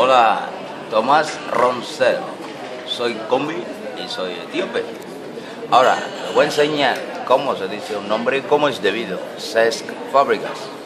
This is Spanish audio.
Hola, Tomás Roncero. Soy combi y soy etíope. Ahora, les voy a enseñar cómo se dice un nombre y cómo es debido. Sesc Fábricas.